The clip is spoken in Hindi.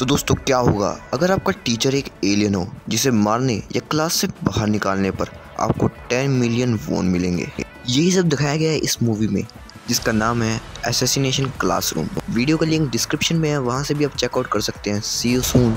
तो दोस्तों, क्या होगा? अगर आपका टीचर एक एलियन हो, जिसे मारने या क्लास से बाहर निकालने पर आपको 10 मिलियन वोन मिलेंगे। यही सब दिखाया गया है इस मूवी में, जिसका नाम है एसेसिनेशन क्लासरूम वीडियो का लिंक डिस्क्रिप्शन में है, वहाँ से भी आप चेकआउट कर सकते हैं। सी यू सून